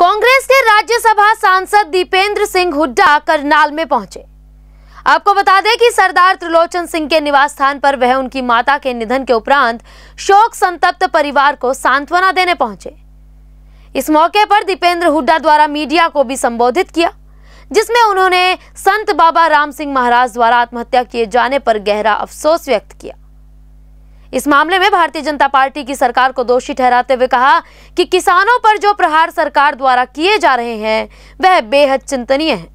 कांग्रेस के राज्यसभा सांसद दीपेंद्र सिंह हुड्डा करनाल में पहुँचे। आपको बता दें कि सरदार त्रिलोचन सिंह के निवास स्थान पर वह उनकी माता के निधन के उपरांत शोक संतप्त परिवार को सांत्वना देने पहुँचे। इस मौके पर दीपेंद्र हुड्डा द्वारा मीडिया को भी संबोधित किया, जिसमें उन्होंने संत बाबा राम सिंह महाराज द्वारा आत्महत्या किए जाने पर गहरा अफसोस व्यक्त किया। इस मामले में भारतीय जनता पार्टी की सरकार को दोषी ठहराते हुए कहा कि किसानों पर जो प्रहार सरकार द्वारा किए जा रहे हैं, वह बेहद चिंतनीय है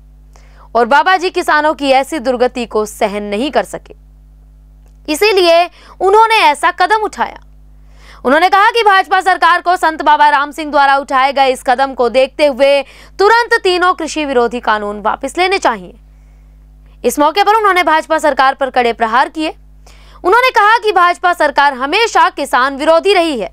और बाबा जी किसानों की ऐसी दुर्गति को सहन नहीं कर सके। इसीलिए उन्होंने ऐसा कदम उठाया। उन्होंने कहा कि भाजपा सरकार को संत बाबा राम सिंह द्वारा उठाए गए इस कदम को देखते हुए तुरंत तीनों कृषि विरोधी कानून वापस लेने चाहिए। इस मौके पर उन्होंने भाजपा सरकार पर कड़े प्रहार किए। उन्होंने कहा कि भाजपा सरकार हमेशा किसान विरोधी रही है।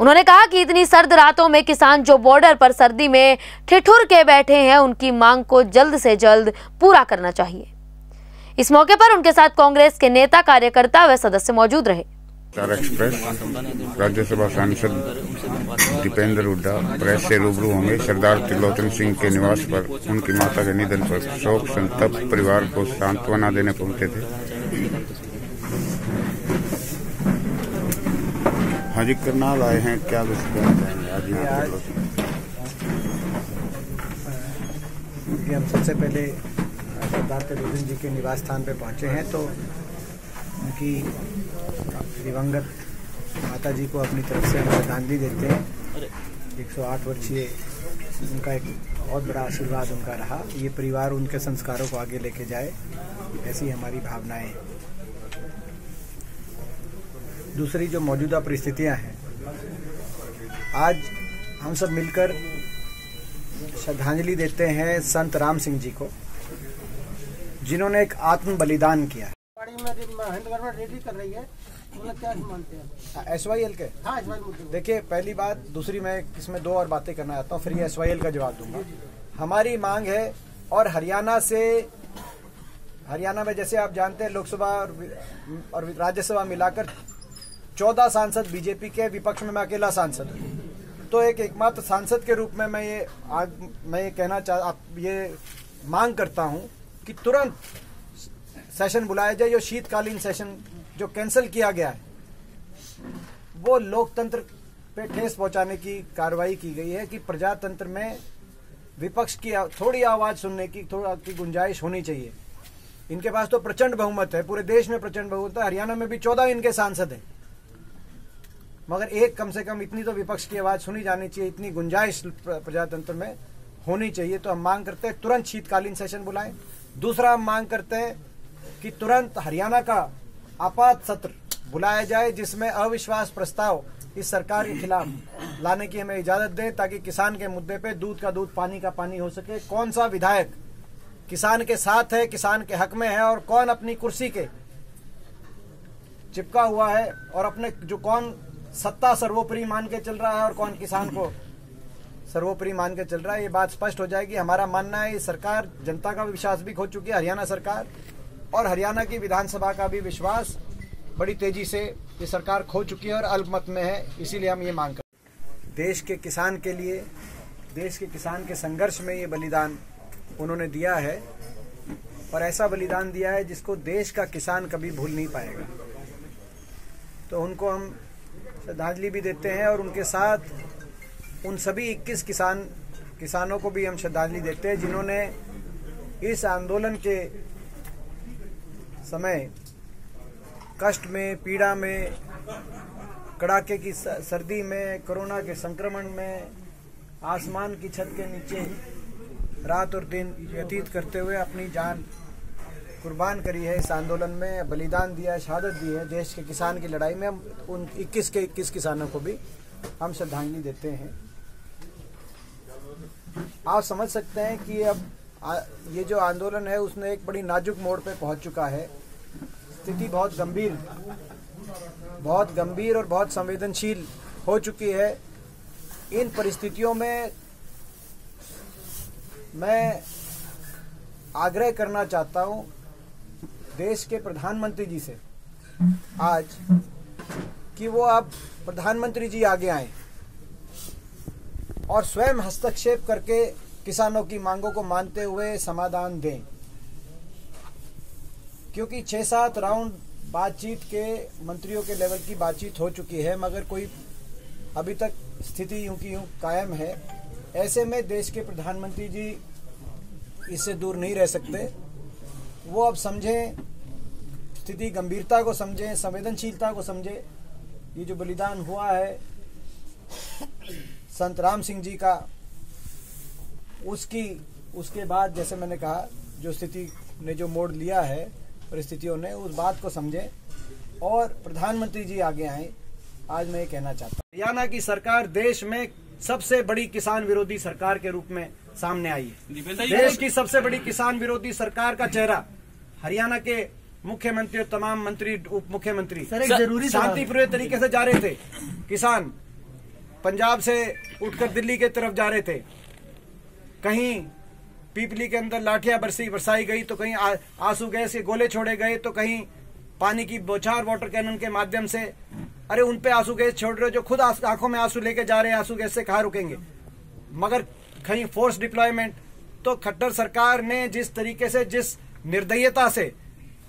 उन्होंने कहा कि इतनी सर्द रातों में किसान जो बॉर्डर पर सर्दी में ठिठुर के बैठे हैं, उनकी मांग को जल्द से जल्द पूरा करना चाहिए। इस मौके पर उनके साथ कांग्रेस के नेता, कार्यकर्ता व सदस्य मौजूद रहे। राज्यसभा सांसद दीपेंद्र हुड्डा प्रेस से रूबरू होंगे सरदार त्रिलोचन सिंह के निवास पर। उनकी माता के निधन पर शोक, संतप्त परिवार को सांत्वना देने पहुँचे थे। हाँ जी करनाल आए हैं, क्या कुछ कहना चाहेंगे आज यहाँ त्रिलोचन? हम सबसे पहले सरदार त्रिलोचन जी के निवास स्थान पर पहुँचे हैं तो उनकी दिवंगत माता जी को अपनी तरफ़ से हम श्रद्धांजलि देते हैं। 108 वर्षीय उनका एक बहुत बड़ा आशीर्वाद उनका रहा। ये परिवार उनके संस्कारों को आगे लेके जाए, ऐसी हमारी भावनाएँ दूसरी जो मौजूदा परिस्थितियाँ हैं आज हम सब मिलकर श्रद्धांजलि देते हैं संत राम सिंह जी को जिन्होंने एक आत्म बलिदान किया में हैंड गवर्नमेंट रेडी कर रही है मतलब क्या मानते हैं? एस वाई एल के? हाँ देखिए पहली बात दूसरी मैं इसमें दो और बातें करना चाहता हूँ फिर एस वाई एल का जवाब दूँगा। हमारी मांग है और हरियाणा से हरियाणा में जैसे आप जानते हैं लोकसभा और, और राज्यसभा मिलाकर चौदह सांसद बीजेपी के, विपक्ष में मैं अकेला सांसद हूँ। तो एक एकमात्र सांसद के रूप में मैं ये आज, मैं ये कहना चाह आप ये मांग करता हूँ कि तुरंत सेशन बुलाया जाए, जो शीतकालीन सेशन जो कैंसिल किया गया है, वो लोकतंत्र पे ठेस पहुँचाने की कार्रवाई की गई है कि प्रजातंत्र में विपक्ष की थोड़ी आवाज़ सुनने की, थोड़ा की गुंजाइश होनी चाहिए। इनके पास तो प्रचंड बहुमत है, पूरे देश में प्रचंड बहुमत है, हरियाणा में भी चौदह इनके सांसद हैं। मगर एक कम से कम इतनी तो विपक्ष की आवाज़ सुनी जानी चाहिए, इतनी गुंजाइश प्रजातंत्र में होनी चाहिए। तो हम मांग करते हैं तुरंत शीतकालीन सेशन बुलाएँ। दूसरा हम मांग करते हैं कि तुरंत हरियाणा का आपात सत्र बुलाया जाए, जिसमें अविश्वास प्रस्ताव इस सरकार के खिलाफ लाने की हमें इजाज़त दें, ताकि किसान के मुद्दे पे दूध का दूध, पानी का पानी हो सके। कौन सा विधायक किसान के साथ है, किसान के हक में है, और कौन अपनी कुर्सी के चिपका हुआ है, और अपने जो कौन सत्ता सर्वोपरि मान के चल रहा है और कौन किसान को? सर्वोपरि मान के चल रहा है, ये बात स्पष्ट हो जाएगी। हमारा मानना है सरकार, जनता का विश्वास भी खो चुकी है, हरियाणा सरकार, और हरियाणा की विधानसभा का भी विश्वास बड़ी तेज़ी से ये सरकार खो चुकी है और अल्पमत में है, इसीलिए हम ये मांग कर देश के किसान के लिए, देश के किसान के संघर्ष में ये बलिदान उन्होंने दिया है, और ऐसा बलिदान दिया है जिसको देश का किसान कभी भूल नहीं पाएगा। तो उनको हम श्रद्धांजलि भी देते हैं और उनके साथ उन सभी 21 किसान, किसानों को भी हम श्रद्धांजलि देते हैं, जिन्होंने इस आंदोलन के समय कष्ट में, पीड़ा में, कड़ाके की सर्दी में, कोरोना के संक्रमण में, आसमान की छत के नीचे रात और दिन व्यतीत करते हुए अपनी जान कुर्बान करी है इस आंदोलन में, बलिदान दिया है, शहादत दी है, देश के किसान की लड़ाई में। हम उन 21 के 21 किसानों को भी हम श्रद्धांजलि देते हैं। आप समझ सकते हैं कि अब ये जो आंदोलन है, उसने एक बड़ी नाजुक मोड़ पे पहुँच चुका है। स्थिति बहुत गंभीर बहुत गंभीर और बहुत संवेदनशील हो चुकी है। इन परिस्थितियों में मैं आग्रह करना चाहता हूँ देश के प्रधानमंत्री जी से आज कि वो अब प्रधानमंत्री जी आगे आए और स्वयं हस्तक्षेप करके किसानों की मांगों को मानते हुए समाधान दें। क्योंकि छह सात राउंड बातचीत के मंत्रियों के लेवल की बातचीत हो चुकी है, मगर कोई अभी तक स्थिति यूँ की यूँ कायम है। ऐसे में देश के प्रधानमंत्री जी इससे दूर नहीं रह सकते। वो अब समझें स्थिति गंभीरता को समझें संवेदनशीलता को समझें। ये जो बलिदान हुआ है संत राम सिंह जी का उसकी उसके बाद जैसे मैंने कहा जो स्थिति ने जो मोड़ लिया है परिस्थितियों ने उस बात को समझें। और प्रधानमंत्री जी आगे आए। आज मैं ये कहना चाहता हूँ हरियाणा की सरकार देश में सबसे बड़ी किसान विरोधी सरकार के रूप में सामने आई है। देश की सबसे बड़ी किसान विरोधी सरकार का चेहरा हरियाणा के मुख्यमंत्री और तमाम मंत्री उप मुख्यमंत्री ज़रूरी। शांतिपूर्ण तरीके से जा रहे थे। किसान पंजाब से उठकर दिल्ली के तरफ़ जा रहे थे। कहीं पीपली के अंदर लाठियाँ बरसी बरसाई गई तो कहीं आँसू गैस के गोले छोड़े गए तो कहीं पानी की बौछार वाटर कैनन के माध्यम से अरे उन पे आँसू गैस छोड़ रहे जो खुद आँखों में आँसू लेके जा रहे हैं आँसू गैस से कहा रुकेंगे? मगर कहीं फोर्स डिप्लॉयमेंट तो खट्टर सरकार ने जिस तरीके से जिस निर्दयता से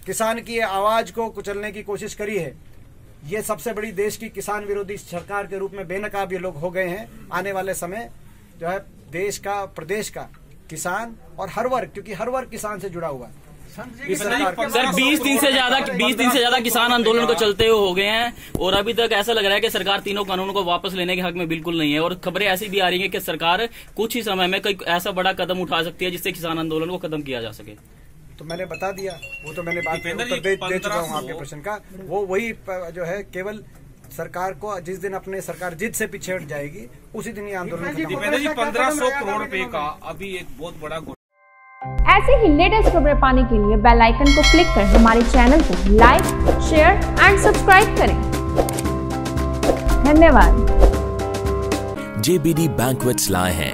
किसान की आवाज़ को कुचलने की कोशिश करी है। ये सबसे बड़ी देश की किसान विरोधी सरकार के रूप में बेनकाब ये लोग हो गए हैं। आने वाले समय जो है देश का प्रदेश का किसान और हर वर्ग क्योंकि हर वर्ग किसान से जुड़ा हुआ है। इस सर 20 दिन से ज़्यादा 20 दिन से ज़्यादा किसान आंदोलन को चलते हुए हो गए हैं और अभी तक ऐसा लग रहा है कि सरकार तीनों कानूनों को वापस लेने के हक में बिल्कुल नहीं है। और खबरें ऐसी भी आ रही हैं कि सरकार कुछ ही समय में कोई ऐसा बड़ा कदम उठा सकती है जिससे किसान आंदोलन को खत्म किया जा सके। तो मैंने बता दिया वो तो मैंने बात उत्तर दे, दे चुका हूँ आपके प्रश्न का। वो वही जो है केवल सरकार को जिस दिन अपने सरकार जिद से पीछे हट जाएगी उसी दिन ये आंदोलन दीपेंद्र जी पंद्रह सौ करोड़ रुपए का अभी एक बहुत बड़ा घोटाला ऐसे ही लेटेस्ट खबरें पाने के लिए बेल आइकन को क्लिक कर हमारे चैनल को लाइक शेयर एंड सब्सक्राइब करें। धन्यवाद। जेबीडी Banquets लाए हैं।